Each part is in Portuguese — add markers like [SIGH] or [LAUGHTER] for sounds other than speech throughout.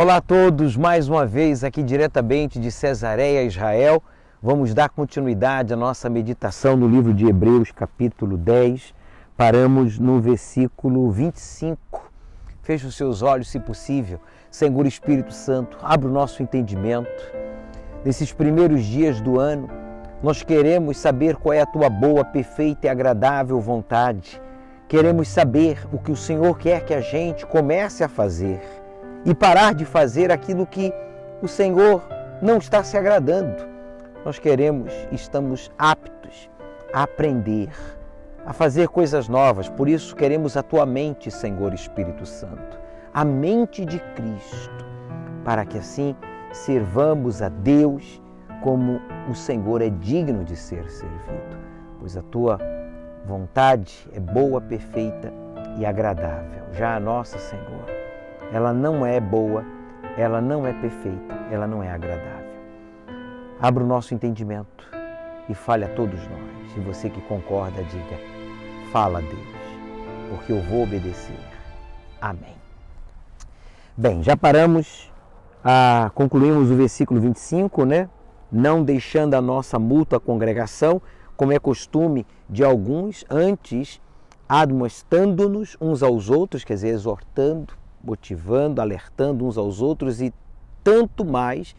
Olá a todos, mais uma vez aqui diretamente de Cesareia, Israel. Vamos dar continuidade à nossa meditação no livro de Hebreus, capítulo 10. Paramos no versículo 25. Feche os seus olhos, se possível. Senhor Espírito Santo, abra o nosso entendimento. Nesses primeiros dias do ano, nós queremos saber qual é a tua boa, perfeita e agradável vontade. Queremos saber o que o Senhor quer que a gente comece a fazer e parar de fazer aquilo que o Senhor não está se agradando. Nós queremos, estamos aptos a aprender, a fazer coisas novas. Por isso queremos a tua mente, Senhor Espírito Santo, a mente de Cristo, para que assim servamos a Deus como o Senhor é digno de ser servido, pois a tua vontade é boa, perfeita e agradável. Já a nossa, Senhor, ela não é boa, ela não é perfeita, ela não é agradável. Abra o nosso entendimento e fale a todos nós. E você que concorda, diga: fala, Deus, porque eu vou obedecer. Amém. Bem, já paramos, a, concluímos o versículo 25, né? Não deixando a nossa mútua congregação, como é costume de alguns, antes admoestando-nos uns aos outros, quer dizer, exortando, motivando, alertando uns aos outros e tanto mais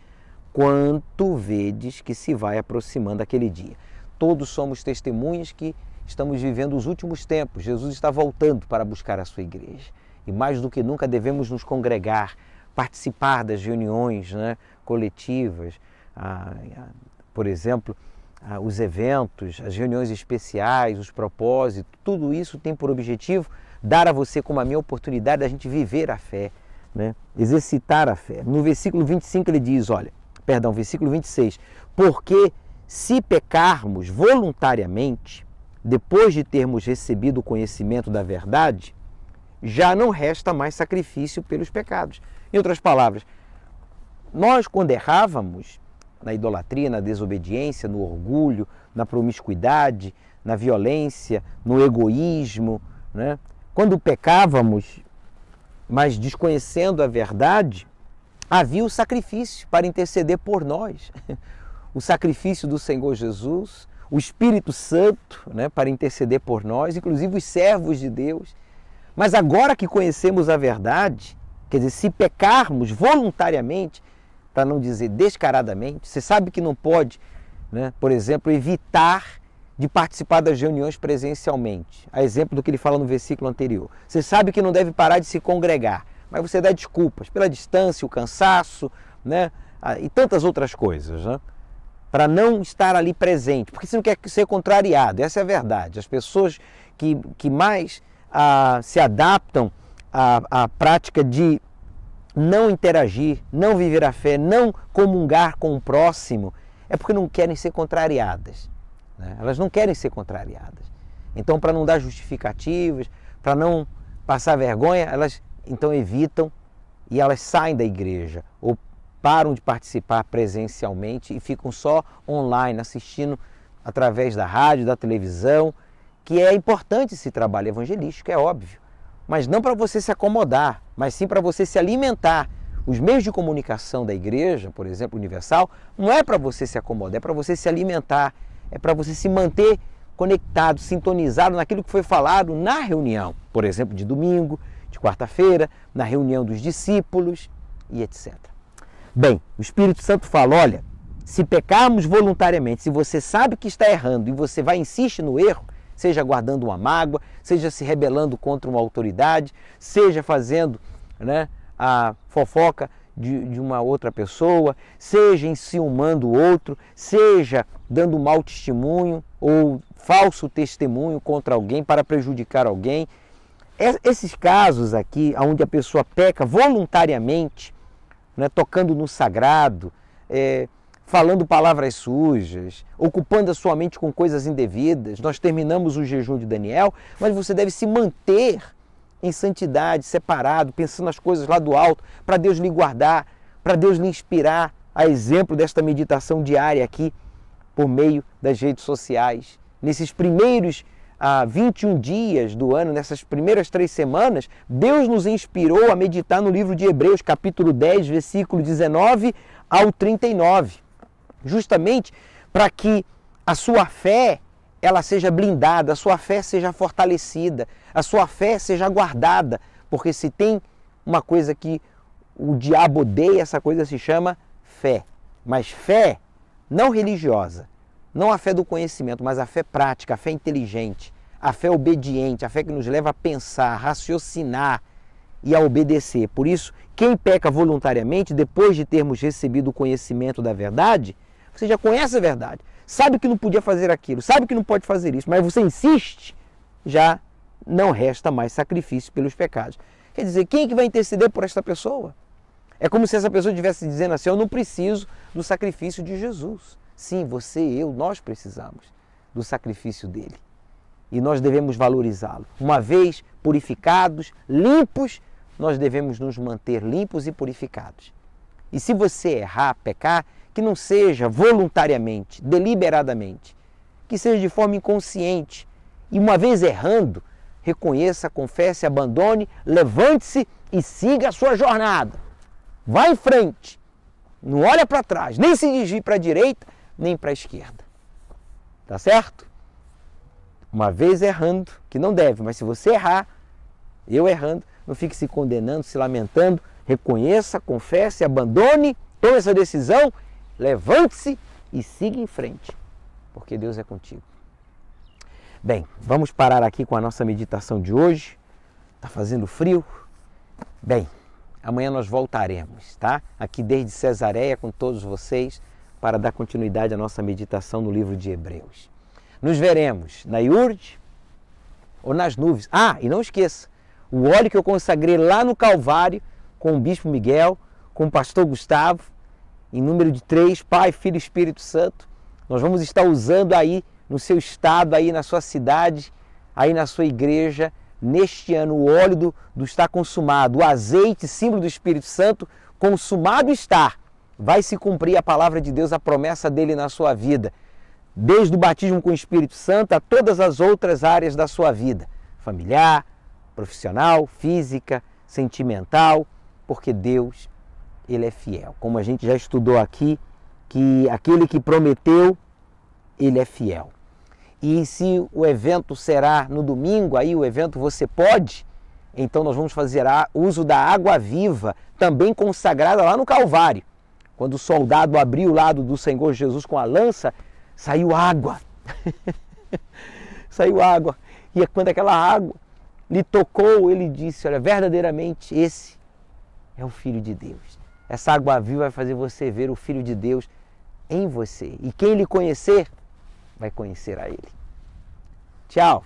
quanto vedes que se vai aproximando aquele dia. Todos somos testemunhas que estamos vivendo os últimos tempos. Jesus está voltando para buscar a sua igreja. E mais do que nunca devemos nos congregar, participar das reuniões né, coletivas, ah, por exemplo, ah, os eventos, as reuniões especiais, os propósitos, tudo isso tem por objetivo dar a você como a minha oportunidade da gente viver a fé, né? exercitar a fé. No versículo 25 ele diz, olha, perdão, versículo 26, porque se pecarmos voluntariamente, depois de termos recebido o conhecimento da verdade, já não resta mais sacrifício pelos pecados. Em outras palavras, nós quando errávamos na idolatria, na desobediência, no orgulho, na promiscuidade, na violência, no egoísmo, né? Quando pecávamos, mas desconhecendo a verdade, havia o sacrifício para interceder por nós. [LAUGHS] O sacrifício do Senhor Jesus, o Espírito Santo né, para interceder por nós, inclusive os servos de Deus. Mas agora que conhecemos a verdade, quer dizer, se pecarmos voluntariamente, para não dizer descaradamente, você sabe que não pode, né, por exemplo, evitar de participar das reuniões presencialmente. A exemplo do que ele fala no versículo anterior. Você sabe que não deve parar de se congregar, mas você dá desculpas pela distância, o cansaço, né? Ah, e tantas outras coisas, né? Para não estar ali presente, porque você não quer ser contrariado, essa é a verdade. As pessoas que, que mais ah, se adaptam à, à prática de não interagir, não viver a fé, não comungar com o próximo, é porque não querem ser contrariadas. Né? Elas não querem ser contrariadas. Então, para não dar justificativas, para não passar vergonha, elas então evitam e elas saem da igreja ou param de participar presencialmente e ficam só online assistindo através da rádio, da televisão, que é importante esse trabalho evangelístico, é óbvio, mas não para você se acomodar, mas sim para você se alimentar. Os meios de comunicação da igreja, por exemplo, universal, não é para você se acomodar, é para você se alimentar é para você se manter conectado, sintonizado naquilo que foi falado na reunião, por exemplo, de domingo, de quarta-feira, na reunião dos discípulos e etc. Bem, o Espírito Santo fala: olha, se pecarmos voluntariamente, se você sabe que está errando e você vai insiste no erro, seja guardando uma mágoa, seja se rebelando contra uma autoridade, seja fazendo né, a fofoca de, de uma outra pessoa, seja enciumando o outro, seja dando mau testemunho ou falso testemunho contra alguém para prejudicar alguém. Esses casos aqui, onde a pessoa peca voluntariamente, né, tocando no sagrado, é, falando palavras sujas, ocupando a sua mente com coisas indevidas. Nós terminamos o jejum de Daniel, mas você deve se manter em santidade, separado, pensando nas coisas lá do alto, para Deus lhe guardar, para Deus lhe inspirar, a exemplo desta meditação diária aqui, por meio das redes sociais. Nesses primeiros há 21 dias do ano, nessas primeiras três semanas, Deus nos inspirou a meditar no livro de Hebreus, capítulo 10, versículo 19 ao 39. Justamente para que a sua fé ela seja blindada, a sua fé seja fortalecida, a sua fé seja guardada, porque se tem uma coisa que o diabo odeia, essa coisa se chama fé. Mas fé não religiosa, não a fé do conhecimento, mas a fé prática, a fé inteligente, a fé obediente, a fé que nos leva a pensar, a raciocinar e a obedecer. Por isso, quem peca voluntariamente, depois de termos recebido o conhecimento da verdade, você já conhece a verdade, sabe que não podia fazer aquilo, sabe que não pode fazer isso, mas você insiste, já não resta mais sacrifício pelos pecados. Quer dizer, quem é que vai interceder por esta pessoa? É como se essa pessoa estivesse dizendo assim: Eu não preciso do sacrifício de Jesus. Sim, você eu, nós precisamos do sacrifício dele. E nós devemos valorizá-lo. Uma vez purificados, limpos, nós devemos nos manter limpos e purificados. E se você errar, pecar, que não seja voluntariamente, deliberadamente, que seja de forma inconsciente. E uma vez errando, reconheça, confesse, abandone, levante-se e siga a sua jornada. Vá em frente. Não olha para trás, nem se dirigir para a direita, nem para a esquerda. Tá certo? Uma vez errando, que não deve, mas se você errar, eu errando, não fique se condenando, se lamentando, reconheça, confesse, abandone, tome essa decisão, levante-se e siga em frente, porque Deus é contigo. Bem, vamos parar aqui com a nossa meditação de hoje. Tá fazendo frio? Bem, amanhã nós voltaremos, tá? Aqui desde Cesareia com todos vocês para dar continuidade à nossa meditação no livro de Hebreus. Nos veremos na Iurde ou nas nuvens. Ah, e não esqueça, o óleo que eu consagrei lá no Calvário com o Bispo Miguel, com o Pastor Gustavo, em número de três, Pai, Filho e Espírito Santo. Nós vamos estar usando aí no seu estado, aí na sua cidade, aí na sua igreja, neste ano, o óleo do, do está consumado, o azeite, símbolo do Espírito Santo, consumado está vai se cumprir a palavra de Deus, a promessa dele na sua vida. Desde o batismo com o Espírito Santo a todas as outras áreas da sua vida, familiar, profissional, física, sentimental, porque Deus, ele é fiel. Como a gente já estudou aqui, que aquele que prometeu, ele é fiel. E se o evento será no domingo, aí o evento você pode, então nós vamos fazer uso da água viva, também consagrada lá no Calvário. Quando o soldado abriu o lado do Senhor Jesus com a lança, saiu água. [LAUGHS] saiu água. E quando aquela água lhe tocou, ele disse: Olha, verdadeiramente esse é o Filho de Deus. Essa água viva vai fazer você ver o Filho de Deus em você. E quem lhe conhecer, vai conhecer a Ele. Tchau!